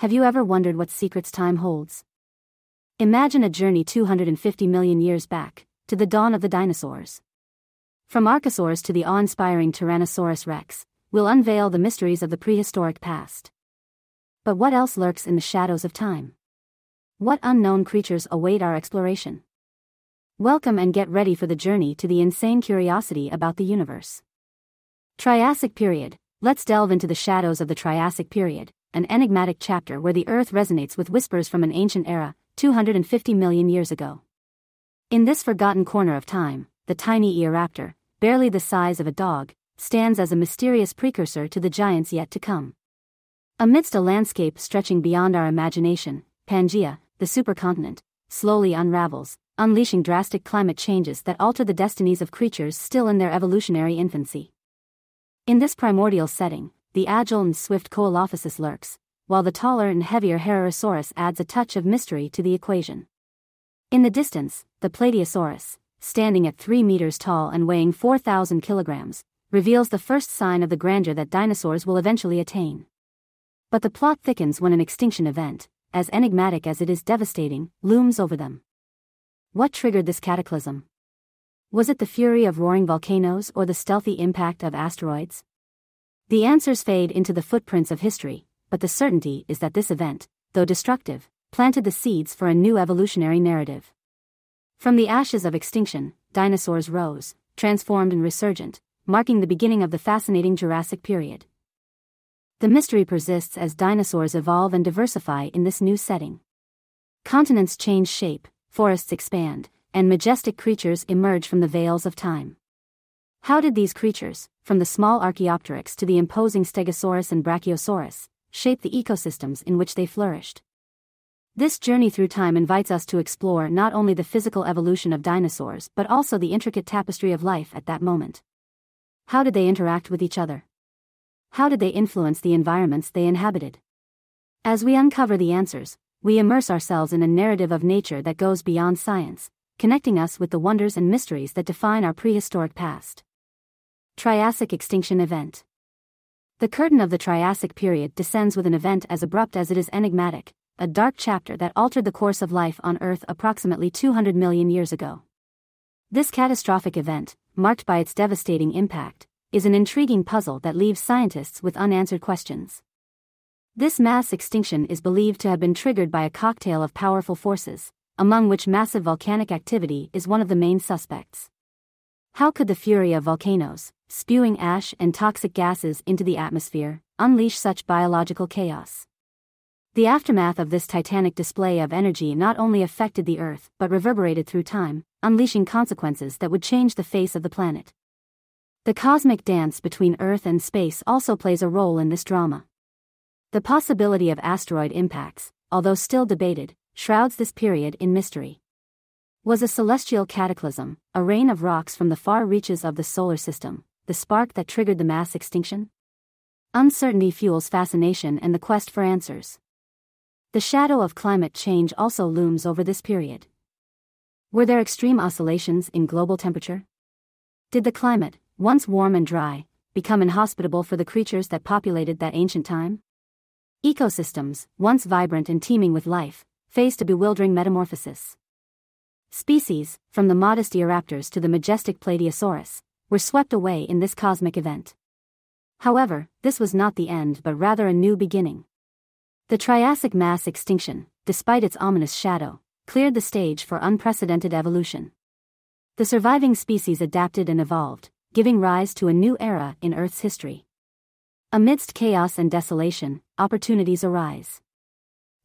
Have you ever wondered what secrets time holds? Imagine a journey 250 million years back, to the dawn of the dinosaurs. From Archosaurs to the awe inspiring Tyrannosaurus rex, we'll unveil the mysteries of the prehistoric past. But what else lurks in the shadows of time? What unknown creatures await our exploration? Welcome and get ready for the journey to the insane curiosity about the universe. Triassic Period Let's delve into the shadows of the Triassic Period, an enigmatic chapter where the Earth resonates with whispers from an ancient era, 250 million years ago. In this forgotten corner of time, the tiny Eoraptor, barely the size of a dog, stands as a mysterious precursor to the giants yet to come. Amidst a landscape stretching beyond our imagination, Pangaea, the supercontinent, slowly unravels, unleashing drastic climate changes that alter the destinies of creatures still in their evolutionary infancy. In this primordial setting, the agile and swift Coelophysis lurks, while the taller and heavier Herrerasaurus adds a touch of mystery to the equation. In the distance, the Plateosaurus, standing at 3 meters tall and weighing 4,000 kilograms, reveals the first sign of the grandeur that dinosaurs will eventually attain. But the plot thickens when an extinction event, as enigmatic as it is devastating, looms over them. What triggered this cataclysm? Was it the fury of roaring volcanoes or the stealthy impact of asteroids? The answers fade into the footprints of history, but the certainty is that this event, though destructive, planted the seeds for a new evolutionary narrative. From the ashes of extinction, dinosaurs rose, transformed and resurgent, marking the beginning of the fascinating Jurassic period. The mystery persists as dinosaurs evolve and diversify in this new setting. Continents change shape, forests expand, and majestic creatures emerge from the veils of time. How did these creatures, from the small Archaeopteryx to the imposing Stegosaurus and Brachiosaurus, shape the ecosystems in which they flourished? This journey through time invites us to explore not only the physical evolution of dinosaurs but also the intricate tapestry of life at that moment. How did they interact with each other? How did they influence the environments they inhabited? As we uncover the answers, we immerse ourselves in a narrative of nature that goes beyond science, connecting us with the wonders and mysteries that define our prehistoric past. Triassic Extinction Event The curtain of the Triassic period descends with an event as abrupt as it is enigmatic, a dark chapter that altered the course of life on Earth approximately 200 million years ago. This catastrophic event, marked by its devastating impact, is an intriguing puzzle that leaves scientists with unanswered questions. This mass extinction is believed to have been triggered by a cocktail of powerful forces, among which massive volcanic activity is one of the main suspects. How could the fury of volcanoes, spewing ash and toxic gases into the atmosphere, unleash such biological chaos? The aftermath of this titanic display of energy not only affected the Earth but reverberated through time, unleashing consequences that would change the face of the planet. The cosmic dance between Earth and space also plays a role in this drama. The possibility of asteroid impacts, although still debated, shrouds this period in mystery. Was a celestial cataclysm, a rain of rocks from the far reaches of the solar system, the spark that triggered the mass extinction? Uncertainty fuels fascination and the quest for answers. The shadow of climate change also looms over this period. Were there extreme oscillations in global temperature? Did the climate, once warm and dry, become inhospitable for the creatures that populated that ancient time? Ecosystems, once vibrant and teeming with life, faced a bewildering metamorphosis. Species, from the modest Eoraptors to the majestic Plateosaurus, were swept away in this cosmic event. However, this was not the end but rather a new beginning. The Triassic mass extinction, despite its ominous shadow, cleared the stage for unprecedented evolution. The surviving species adapted and evolved, giving rise to a new era in Earth's history. Amidst chaos and desolation, opportunities arise.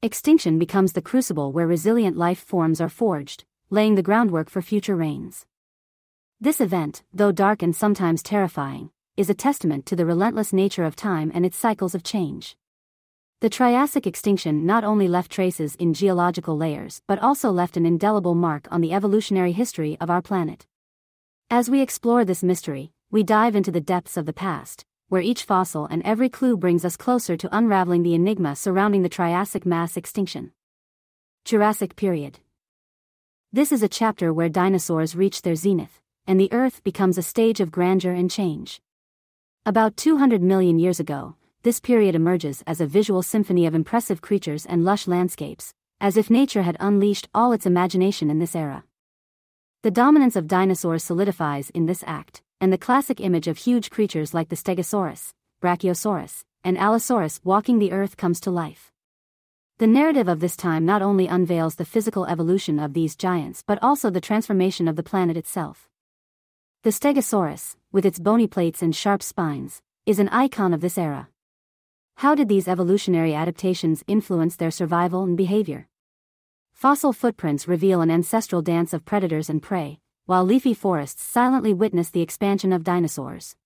Extinction becomes the crucible where resilient life forms are forged, laying the groundwork for future reigns. This event, though dark and sometimes terrifying, is a testament to the relentless nature of time and its cycles of change. The Triassic extinction not only left traces in geological layers but also left an indelible mark on the evolutionary history of our planet. As we explore this mystery, we dive into the depths of the past, where each fossil and every clue brings us closer to unraveling the enigma surrounding the Triassic mass extinction. Jurassic Period This is a chapter where dinosaurs reach their zenith, and the Earth becomes a stage of grandeur and change. About 200 million years ago, this period emerges as a visual symphony of impressive creatures and lush landscapes, as if nature had unleashed all its imagination in this era. The dominance of dinosaurs solidifies in this act, and the classic image of huge creatures like the Stegosaurus, Brachiosaurus, and Allosaurus walking the earth comes to life. The narrative of this time not only unveils the physical evolution of these giants but also the transformation of the planet itself. The Stegosaurus, with its bony plates and sharp spines, is an icon of this era. How did these evolutionary adaptations influence their survival and behavior? Fossil footprints reveal an ancestral dance of predators and prey, while leafy forests silently witness the expansion of dinosaurs.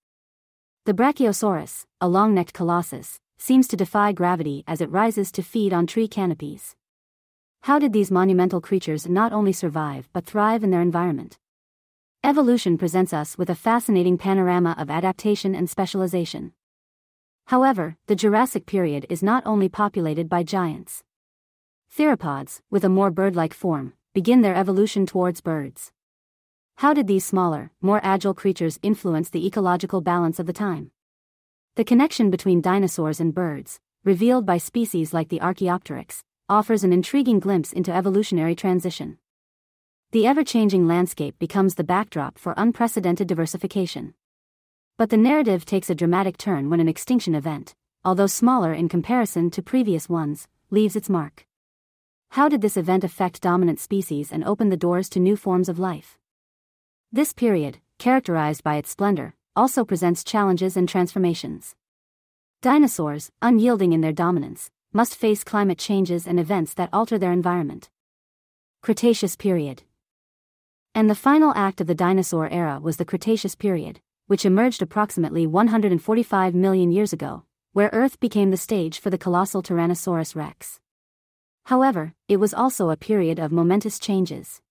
The Brachiosaurus, a long necked colossus, seems to defy gravity as it rises to feed on tree canopies. How did these monumental creatures not only survive but thrive in their environment? Evolution presents us with a fascinating panorama of adaptation and specialization. However, the Jurassic period is not only populated by giants. Theropods, with a more bird like form, begin their evolution towards birds. How did these smaller, more agile creatures influence the ecological balance of the time? The connection between dinosaurs and birds, revealed by species like the Archaeopteryx, offers an intriguing glimpse into evolutionary transition. The ever changing landscape becomes the backdrop for unprecedented diversification. But the narrative takes a dramatic turn when an extinction event, although smaller in comparison to previous ones, leaves its mark. How did this event affect dominant species and open the doors to new forms of life? This period, characterized by its splendor, also presents challenges and transformations. Dinosaurs, unyielding in their dominance, must face climate changes and events that alter their environment. Cretaceous period. And the final act of the dinosaur era was the Cretaceous period, which emerged approximately 145 million years ago, where Earth became the stage for the colossal Tyrannosaurus rex. However, it was also a period of momentous changes.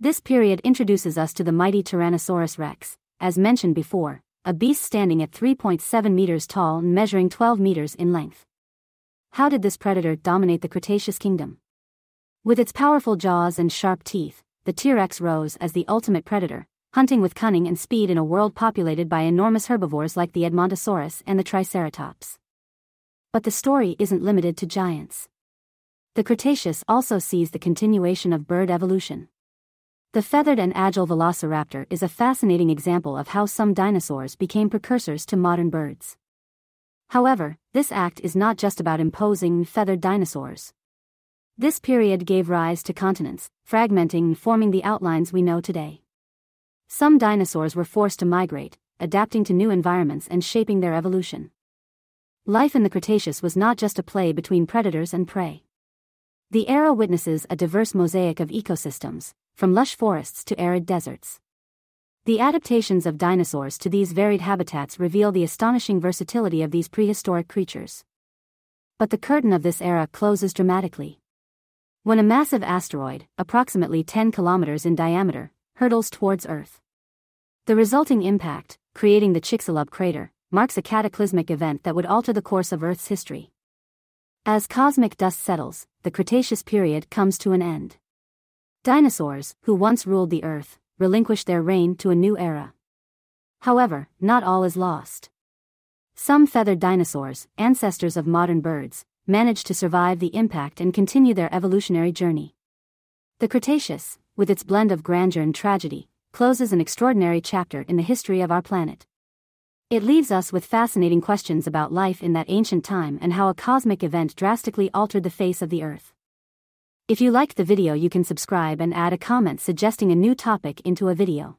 This period introduces us to the mighty Tyrannosaurus rex, as mentioned before, a beast standing at 3.7 meters tall and measuring 12 meters in length. How did this predator dominate the Cretaceous kingdom? With its powerful jaws and sharp teeth, the T-Rex rose as the ultimate predator, hunting with cunning and speed in a world populated by enormous herbivores like the Edmontosaurus and the Triceratops. But the story isn't limited to giants. The Cretaceous also sees the continuation of bird evolution. The feathered and agile velociraptor is a fascinating example of how some dinosaurs became precursors to modern birds. However, this act is not just about imposing feathered dinosaurs. This period gave rise to continents, fragmenting and forming the outlines we know today. Some dinosaurs were forced to migrate, adapting to new environments and shaping their evolution. Life in the Cretaceous was not just a play between predators and prey. The era witnesses a diverse mosaic of ecosystems, from lush forests to arid deserts. The adaptations of dinosaurs to these varied habitats reveal the astonishing versatility of these prehistoric creatures. But the curtain of this era closes dramatically. When a massive asteroid, approximately 10 kilometers in diameter, hurtles towards Earth. The resulting impact, creating the Chicxulub crater, marks a cataclysmic event that would alter the course of Earth's history. As cosmic dust settles, the Cretaceous period comes to an end. Dinosaurs, who once ruled the Earth, relinquish their reign to a new era. However, not all is lost. Some feathered dinosaurs, ancestors of modern birds, managed to survive the impact and continue their evolutionary journey. The Cretaceous, with its blend of grandeur and tragedy, closes an extraordinary chapter in the history of our planet. It leaves us with fascinating questions about life in that ancient time and how a cosmic event drastically altered the face of the Earth. If you liked the video you can subscribe and add a comment suggesting a new topic into a video.